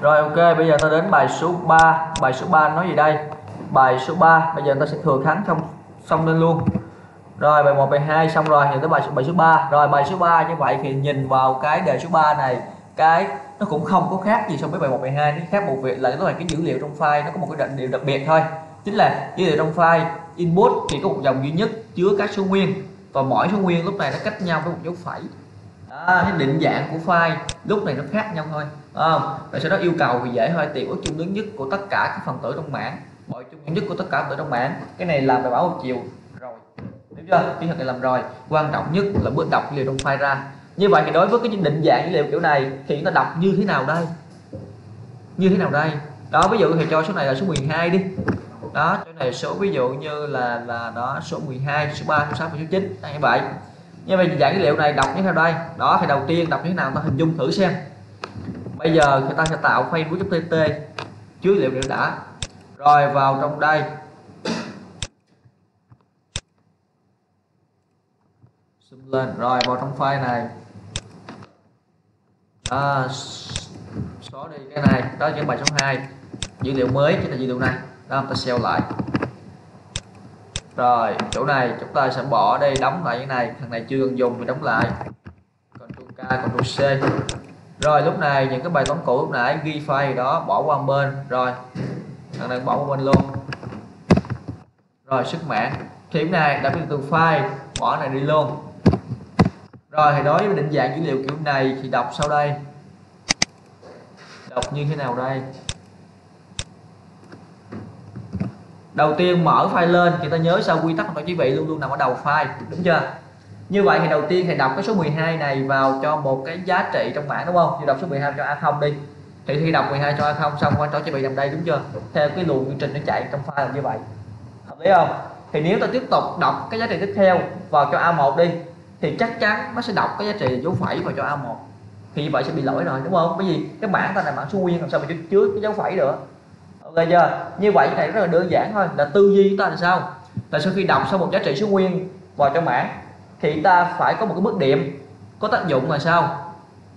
Rồi ok, bây giờ ta đến bài số 3. Bài số 3 nói gì đây? Bài số 3, bây giờ ta sẽ thừa thắng xong xong lên luôn. Rồi bài 1 bài 2 xong rồi, thì tới bài bài số 3. Rồi bài số 3 như vậy thì nhìn vào cái đề số 3 này, cái nó cũng không có khác gì so với bài 1 bài 2, nó khác một việc là nó là cái dữ liệu trong file nó có một cái đặc điểm đặc biệt thôi. Chính là dữ liệu trong file input chỉ có một dòng duy nhất chứa các số nguyên và mỗi số nguyên lúc này nó cách nhau với một dấu phẩy đó, cái định dạng của file lúc này nó khác nhau thôi không? Và sau đó yêu cầu thì dễ thôi. Tìm ước chung lớn nhất của tất cả các phần tử trong mảng. Mọi chung lớn nhất của tất cả phần tử trong mảng. Cái này làm bài báo một chiều. Rồi. Đúng chưa? Kỹ thuật này làm rồi. Quan trọng nhất là bước đọc dữ liệu trong file ra. Như vậy thì đối với cái định dạng dữ liệu kiểu này thì chúng ta đọc như thế nào đây? Như thế nào đây? Đó, ví dụ thì cho số này là số 12 đi. Đó chỗ này số ví dụ như là là đó, số 12 số 3 số 6 số 9 như vậy. Như vậy, dạng dữ liệu này đọc như thế nào đây? Đó, thì đầu tiên đọc như thế nào? Ta hình dung thử xem bây giờ người ta sẽ tạo facebook.tt chứa dữ liệu đều đã. Rồi vào trong đây. Zoom lên. Rồi vào trong file này. À, xóa đi cái này. Đó là bài số 2 dữ liệu mới chính là dữ liệu này. Đó ta xeo lại. Rồi chỗ này chúng ta sẽ bỏ đây đóng lại cái này. Thằng này chưa cần dùng thì đóng lại. Còn Ctrl K Ctrl C rồi, lúc này những cái bài toán cũ lúc nãy, ghi file đó, bỏ qua bên. Rồi, thằng này bỏ qua bên luôn. Rồi, sức mạng thì này, đã từ file, bỏ này đi luôn. Rồi, thì đối với định dạng dữ liệu kiểu này thì đọc sau đây. Đọc như thế nào đây? Đầu tiên mở file lên thì ta nhớ sao quy tắc của chỉ vị luôn luôn nằm ở đầu file. Đúng chưa? Như vậy thì đầu tiên thầy đọc cái số 12 này vào cho một cái giá trị trong bảng đúng không? Thì đọc số 12 cho A0 đi. Thì khi đọc 12 cho A0 xong quan trọng chỉ bị nằm đây, đúng chưa? Theo cái luồng quy trình nó chạy trong file là như vậy. Hợp lý không? Thì nếu ta tiếp tục đọc cái giá trị tiếp theo vào cho A1 đi, thì chắc chắn nó sẽ đọc cái giá trị dấu phẩy vào cho A1 thì như vậy sẽ bị lỗi rồi, đúng không? Bởi vì cái bảng ta là bảng số nguyên, làm sao mà chứa cái dấu phẩy nữa ok chưa? Như vậy cái này rất là đơn giản thôi. Là tư duy chúng ta là sao? Là sau khi đọc xong một giá trị số nguyên vào trong bảng thì ta phải có một cái bước điểm có tác dụng là sao?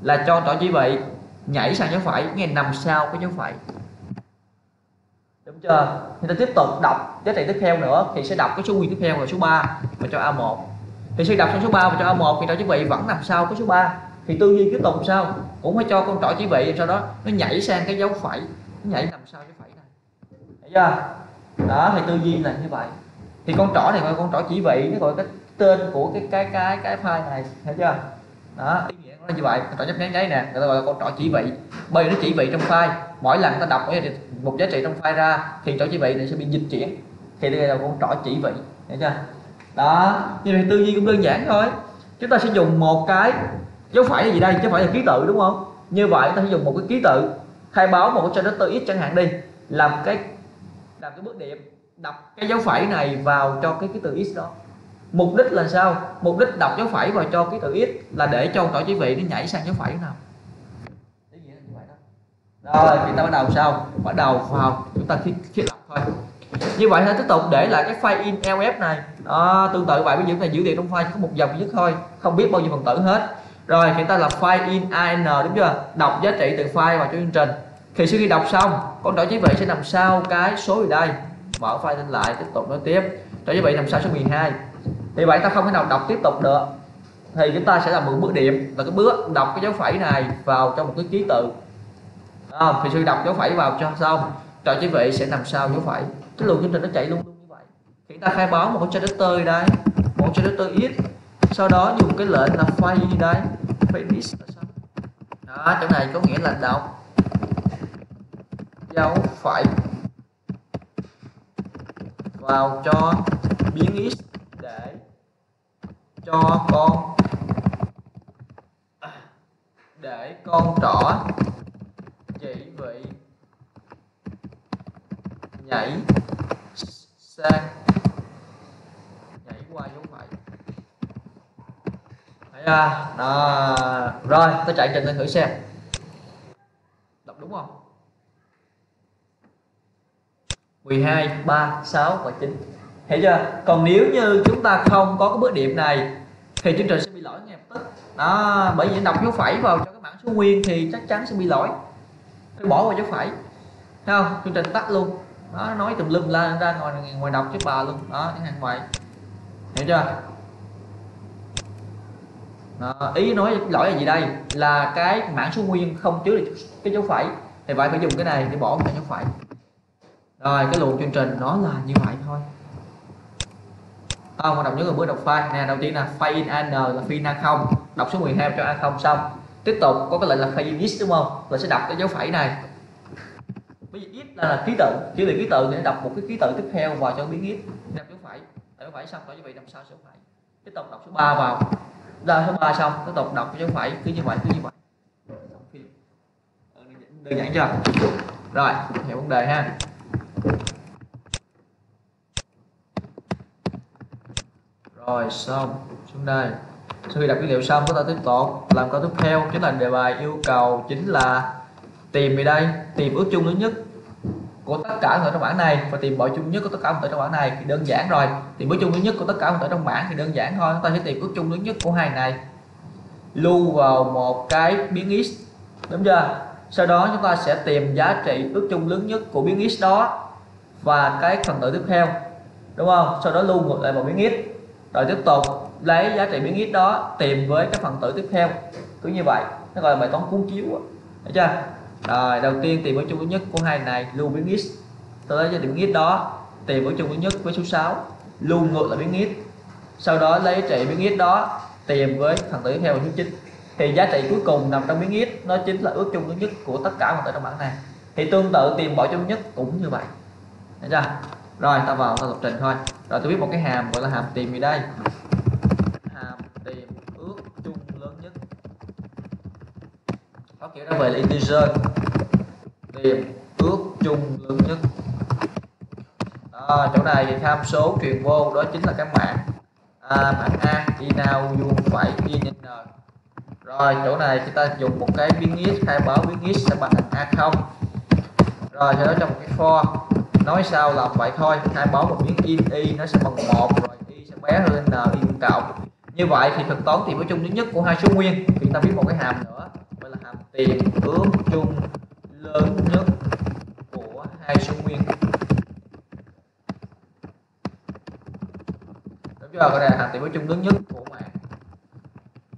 Là cho trỏ chỉ vị nhảy sang dấu phải, nghe nằm sau cái dấu phải. đúng chưa? Thì ta tiếp tục đọc giá trị tiếp theo nữa, thì sẽ đọc cái số nguyên tiếp theo là số 3 và cho A1 thì sẽ đọc xong số 3 và cho A1 thì trỏ chỉ vị vẫn nằm sau cái số 3 thì tư duy tiếp tục sao? Cũng phải cho con trỏ chỉ vị, sau đó nó nhảy sang cái dấu phẩy nó nhảy nằm sau dấu phẩy này. Thấy chưa? Đó, thì tư duy là như vậy. Thì con trỏ này gọi con trỏ chỉ vị, nó gọi cái tên của cái cái cái cái file này, thấy chưa? Đó, ý nghĩa nó như vậy. Con trỏ chấp nháy nháy nè, người ta gọi là con trỏ chỉ vị. Bởi vì nó chỉ vị trong file. Mỗi lần ta đọc một giá trị trong file ra, thì trỏ chỉ vị này sẽ bị dịch chuyển. Thì đây là con trỏ chỉ vị, thấy chưa? Đó, như vậy tư duy cũng đơn giản thôi. Chúng ta sẽ dùng một cái dấu phẩy là gì đây, chứ phải là ký tự, đúng không? Như vậy ta sẽ dùng một cái ký tự, khai báo một cái character x chẳng hạn đi, làm cái làm cái bước điểm, đọc cái dấu phẩy này vào cho cái ký tự x đó mục đích là sao? Mục đích đọc dấu phẩy vào cho ký tự ít là để cho tổ chỉ vị nó nhảy sang dấu phẩy nào. Rồi chúng ta bắt đầu sao? Bắt đầu vào chúng ta thiết thiết lập thôi. Như vậy hãy tiếp tục để lại cái file in lf này. Đó, tương tự vậy ví dụ này dữ liệu trong file chỉ có một dòng duy nhất thôi. Không biết bao nhiêu phần tử hết. Rồi chúng ta là file in an đúng chưa? Đọc giá trị từ file vào cho chương trình. Thì sau khi đọc xong con trỏ chỉ vị sẽ nằm sau cái số gì đây? Mở file lên lại tiếp tục nói tiếp. Trỏ chỉ vị nằm sau số 12 thì vậy ta không thể nào đọc tiếp tục được. Thì chúng ta sẽ làm một bước điểm. Là cái bước đọc cái dấu phẩy này vào trong một cái ký tự. À, thì sư đọc dấu phẩy vào cho xong trò chỉ vị sẽ nằm sau dấu phẩy. Cái luồng chương trình nó chạy luôn luôn như vậy. Thì ta khai báo một cái character đây một character ít sau đó dùng cái lệnh là file đây file x là sao đó chỗ này có nghĩa là đọc dấu phẩy vào cho biến x cho con. Để con trỏ chỉ vị nhảy sang. Nhảy qua dấu phẩy thấy à, đó. Rồi tôi chạy trình lên thử xem. Đọc đúng không? 12 3 6 và 9 hiểu chưa? Còn nếu như chúng ta không có cái bước điểm này thì chương trình sẽ bị lỗi ngay lập tức. Đó bởi vì đọc dấu phẩy vào cho cái bảng số nguyên thì chắc chắn sẽ bị lỗi. Tôi bỏ vào dấu phẩy. Thấy không? Chương trình tắt luôn. Đó nói tùm lum la ra ngoài ngoài đọc chứ bà luôn. Đó chẳng hạn vậy hiểu chưa? Đó, ý nói lỗi là gì đây? Là cái mảng số nguyên không chứa được cái dấu phẩy. Thì bạn phải dùng cái này để bỏ cái dấu phẩy. Rồi cái luồng chương trình nó là như vậy thôi không à, đọc những người bước đọc file. Nè đầu tiên là file in an là phi a không. Đọc số 12 cho a không xong. Tiếp tục có cái lệnh là file in is đúng không? Là sẽ đọc cái dấu phẩy này. Bây giờ is là, là ký tự. Chỉ là ký tự để đọc một cái ký tự tiếp theo vào cho biến is đọc dấu phẩy. Đọc dấu phẩy xong rồi như vậy đằng sau số phẩy. Tiếp tục đọc số 3 vào. Ra số 3 xong tiếp tục đọc cái dấu phẩy. Cứ như vậy cứ như vậy. Ờ, đơn giản chưa? Rồi hiểu vấn đề ha. Rồi, xong. Xuống đây. Sau khi đọc dữ liệu xong, chúng ta tiếp tục làm câu tiếp theo. Chính là đề bài yêu cầu chính là tìm về đây? Tìm ước chung lớn nhất của tất cả người trong bảng này. Và tìm bội chung nhất của tất cả người trong bảng này thì đơn giản rồi. Tìm ước chung lớn nhất của tất cả người trong bảng thì đơn giản thôi. Chúng ta sẽ tìm ước chung lớn nhất của hai này lưu vào một cái biến x đúng chưa? Sau đó chúng ta sẽ tìm giá trị ước chung lớn nhất của biến x đó và cái phần tử tiếp theo. Đúng không? Sau đó lưu ngược lại vào biến x rồi tiếp tục, lấy giá trị biến x đó, tìm với cái phần tử tiếp theo. Cứ như vậy, nó gọi là bài toán cuốn chiếu thấy chưa? Rồi, đầu tiên tìm với chung lớn nhất của hai này, lưu biến x tới giá trị biến x đó, tìm với chung lớn nhất với số 6 lưu ngược lại biến x sau đó lấy giá trị biến x đó, tìm với phần tử tiếp theo là số 9 thì giá trị cuối cùng nằm trong biến x nó chính là ước chung lớn nhất của tất cả phần tử trong bảng này. Thì tương tự tìm bỏ chung nhất cũng như vậy. Đấy chưa? Rồi, ta vào ta lập trình thôi rồi tôi biết một cái hàm gọi là hàm tìm gì đây? Hàm tìm ước chung lớn nhất. Có kiểu đó về là integer tìm ước chung lớn nhất. Đó, chỗ này thì tham số truyền vô đó chính là cái mạng à, mạng a y nào vuông phải y nhân n. Rồi chỗ này chúng ta dùng một cái biến x khai báo biến x sẽ bằng a không. Rồi sau đó trong một cái for nói sao làm vậy thôi. Hai báo một miếng in, y nó sẽ bằng một, rồi y sẽ bé hơn n y cộng như vậy thì thực toán tìm với chung lớn nhất của hai số nguyên. Thì ta viết một cái hàm nữa, gọi là hàm tìm ước chung lớn nhất của hai số nguyên. Đúng chưa? Cái này hàm tìm với chung lớn nhất của mạng.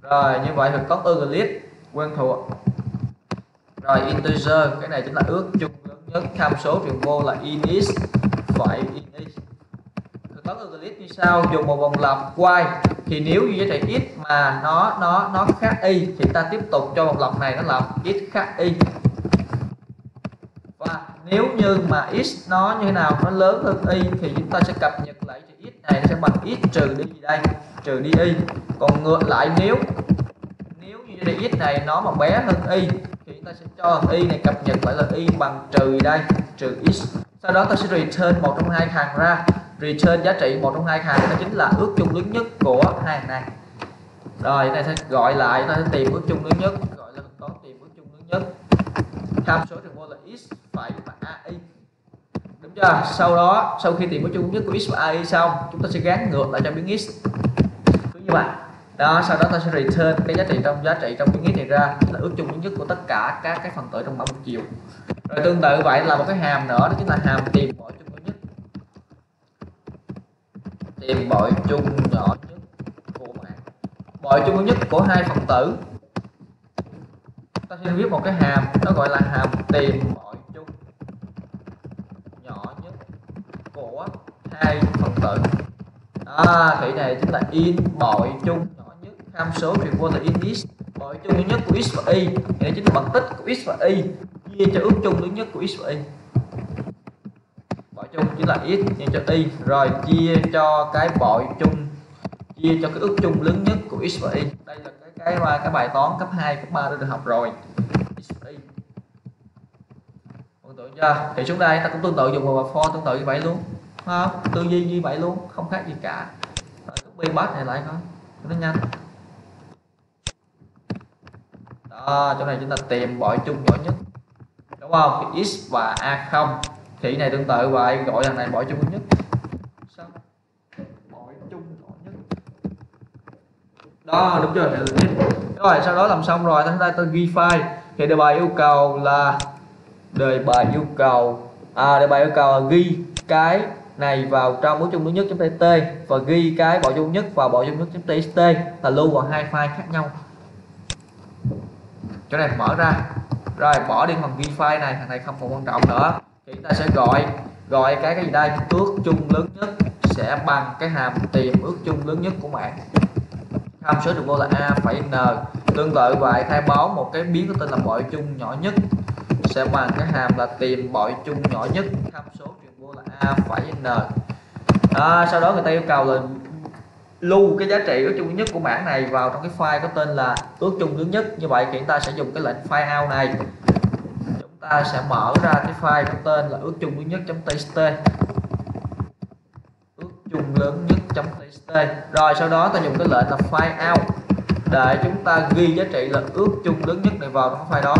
Rồi, như vậy thực toán Euclid, quen thuộc. Rồi, integer, cái này chính là ước chung lớn tham số truyền vô là inis phải inis thực toán Euclid như sau, dùng một vòng lặp y thì nếu như giá trị x mà nó nó nó khác y, thì ta tiếp tục cho vòng lặp này nó là x khác y. Và nếu như mà x nó như thế nào, nó lớn hơn y, thì chúng ta sẽ cập nhật lại chữ x này nó sẽ bằng x trừ đi gì đây? Trừ đi y. Còn ngược lại, nếu nếu như giá trị x này nó mà bé hơn y ta sẽ cho y này cập nhật lại là y bằng trừ đây, trừ x. Sau đó ta sẽ return một trong hai hàng ra. Return giá trị một trong hai hàng đó chính là ước chung lớn nhất của hai hàng này. Rồi này sẽ gọi lại, ta sẽ tìm ước chung lớn nhất, gọi là toán tìm ước chung lớn nhất. Tham số trường vô là x phải và ai đúng chưa? Sau đó, sau khi tìm ước chung lớn nhất của x và ai xong, chúng ta sẽ gán ngược lại cho biến x. Cứ như vậy đó sau đó ta sẽ return cái giá trị trong giá trị trong biến nghĩa này ra. Là ước chung lớn nhất của tất cả các cái phần tử trong bảng một chiều. Rồi tương tự vậy là một cái hàm nữa đó chính là hàm tìm bội chung lớn nhất. Tìm bội chung nhỏ nhất của mạng. Bội chung lớn nhất của hai phần tử. Ta sẽ viết một cái hàm nó gọi là hàm tìm bội chung nhỏ nhất của hai phần tử. À, thủy này chính là in bội chung nhỏ tham số truyền vô là in x. Chung lớn nhất của x và y. Để chính là bằng tích của x và y. Chia cho ước chung lớn nhất của x và y. Bội chung chính là x nhân cho y. Rồi chia cho cái bội chung chia cho cái ước chung lớn nhất của x và y. Đây là cái cái cái bài toán cấp 2, cấp 3 đã được học rồi. X và y. Tương tự chưa? Thì xuống đây ta cũng tương tự dùng vào for tương tự như vậy luôn. Ha tư duy như vậy luôn không khác gì cả. Rồi copy bắt này lại coi. Cho nó nhanh đó chỗ này chúng ta tìm bội chung nhỏ nhất. Đúng không? Thì x và a không. Thì này tương tự vậy gọi thằng này bội chung nhất. Sao? bội chung nhỏ nhất. Đó đúng chưa? Rồi sau đó làm xong rồi chúng ta tôi ghi file. Thì đề bài yêu cầu là đề bài yêu cầu à, đề bài yêu cầu là ghi cái này vào trong bổ chung lớn nhất .tt và ghi cái bỏ chung nhất vào bỏ chung nhất .txt là lưu vào hai file khác nhau cái này mở ra. Rồi bỏ đi phần vi file này. Thằng này không còn quan trọng nữa. Thì ta sẽ gọi gọi cái cái gì đây? Ước chung lớn nhất sẽ bằng cái hàm tìm ước chung lớn nhất của mạng. Tham số được vô là a phẩy n. Tương tự vậy khai báo một cái biến có tên là bội chung nhỏ nhất sẽ bằng cái hàm là tìm bội chung nhỏ nhất. Tham số truyền vô là a phẩy n. À, sau đó người ta yêu cầu là lưu cái giá trị ước chung nhất của mảng này vào trong cái file có tên là ước chung lớn nhất. Như vậy thì chúng ta sẽ dùng cái lệnh file out này. Chúng ta sẽ mở ra cái file có tên là ước chung lớn nhất txt. Ước chung lớn nhất txt. Rồi sau đó ta dùng cái lệnh là file out để chúng ta ghi giá trị là ước chung lớn nhất này vào trong cái file đó.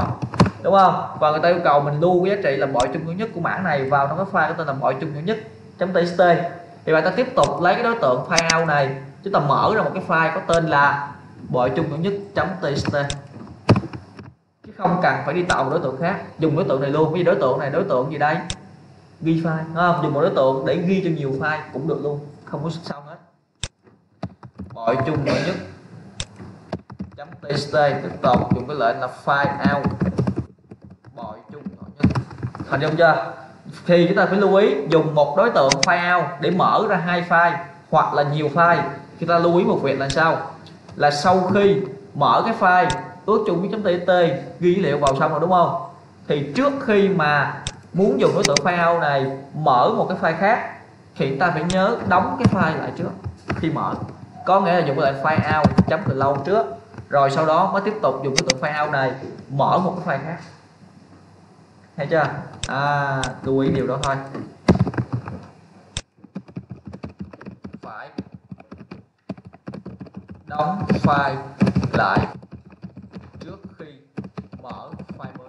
Đúng không? Và người ta yêu cầu mình lưu cái giá trị là mọi chung lớn nhất của mảng này vào trong cái file có tên là mọi chung lớn nhất txt thì bạn ta tiếp tục lấy cái đối tượng file out này. Chúng ta mở ra một cái file có tên là bội chung nhỏ nhất txt. Chứ không cần phải đi tạo một đối tượng khác. Dùng đối tượng này luôn. Cái đối tượng này, đối tượng gì đây? Ghi file. Không? Dùng một đối tượng để ghi cho nhiều file cũng được luôn. Không có sao hết. Bội chung nhỏ nhất txt. Tiếp tục dùng cái lệnh là file out. Bội chung nhỏ nhất. Thành công chưa? Thì chúng ta phải lưu ý, dùng một đối tượng file để mở ra hai file, hoặc là nhiều file. Chúng ta lưu ý một việc là sao? Là sau khi mở cái file, ước chung với .tt ghi dữ liệu vào xong rồi, đúng không? Thì trước khi mà muốn dùng đối tượng file này mở một cái file khác, thì ta phải nhớ đóng cái file lại trước khi mở. Có nghĩa là dùng lại file out chấm từ lâu trước, rồi sau đó mới tiếp tục dùng cái tượng file out này mở một cái file khác thấy chưa? À lưu ý điều đó thôi. Phải. Đóng file lại trước khi mở file mới.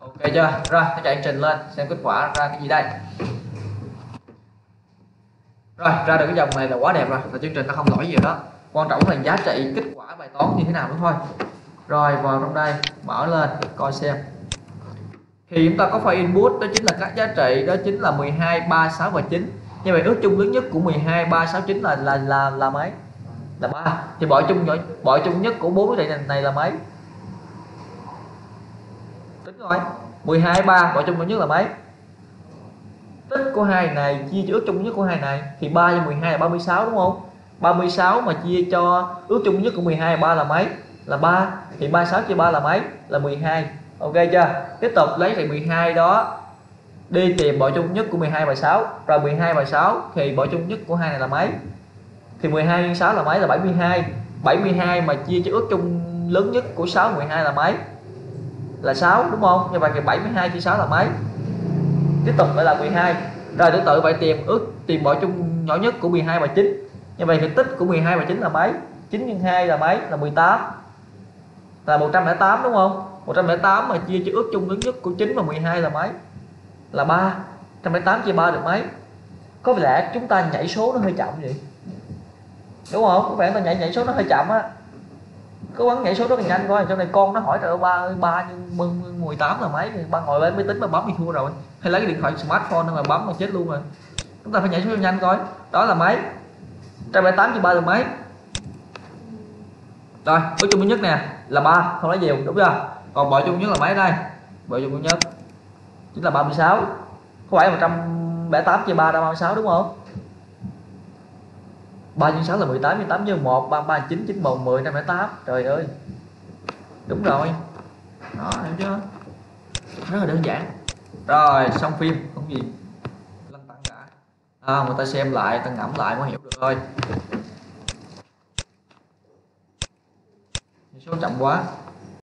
Ok. Chưa? Rồi ta chạy trình lên xem kết quả ra cái gì đây. Rồi ra được cái dòng này là quá đẹp rồi. Là chương trình nó không lỗi gì đó. Quan trọng là giá trị kết quả bài toán như thế nào nữa thôi. Rồi vào trong đây mở lên coi xem thì chúng ta có file input đó chính là các giá trị đó chính là 12 3 6 và 9 như vậy ước chung lớn nhất của 12 3 6 9 là là là là mấy? Là 3 thì bỏ chung nhỏ bỏ chung nhất của bốn cái này, này là mấy? Tính rồi 12 3 bỏ chung nhỏ nhất là mấy? Tích của hai này chia cho ước chung nhất của hai này thì 3 cho 12 là 36 đúng không? 36 mà chia cho ước chung nhất của 12 3 là mấy? Là 3 thì 36 chia 3 là mấy? Là 12 ok chưa? Tiếp tục lấy thầy 12 đó. Đi tìm bỏ chung nhất của 12 và 6 rồi 12 và 6 thì bỏ chung nhất của hai này là mấy? Thì 12 nhân 6 là mấy? Là 72 72 mà chia cho ước chung lớn nhất của 6 12 là mấy? Là 6 đúng không? Như vậy thì 72 chia 6 là mấy? Tiếp tục lại là 12 rồi tương tự vậy tìm ước, tìm bỏ chung nhỏ nhất của 12 và 9 như vậy thì tích của 12 và 9 là mấy? 9 nhân 2 là mấy? Là 18 là 108 đúng không? 108 mà chia cho ước chung lớn nhất của 9 và 12 là mấy? Là 3 108 chia 3 được mấy? Có vẻ lẽ chúng ta nhảy số nó hơi chậm vậy. Đúng không? Có vẻ ta nhảy nhảy số nó hơi chậm á. Cố gắng nhảy số rất là nhanh coi trong này con nó hỏi trời ơi, ba ơi, ba nhưng 18 là mấy? Ba ngồi bên máy tính mà bấm thì thua rồi. Hay lấy cái điện thoại smartphone mà bấm mà chết luôn rồi. Chúng ta phải nhảy số nhanh coi. Đó là mấy? 108 chia 3 là mấy? Rồi, ước chung nhất nè, là ba. Không nói nhiều đúng chưa? Còn bội chung nhất là mấy đây? Bội chung nhất chính là 36 có phải 178 chia 3 ra 36 đúng không? 3 nhân 6 là 18 nhân 8 nhân 1 33 9 9 1 10 508 trời ơi. Đúng rồi. Đó hiểu chưa? Rất là đơn giản. Rồi xong phim không gì. Lăn tăng cả à, người ta xem lại ta ngẫm lại mới hiểu được thôi số chậm quá.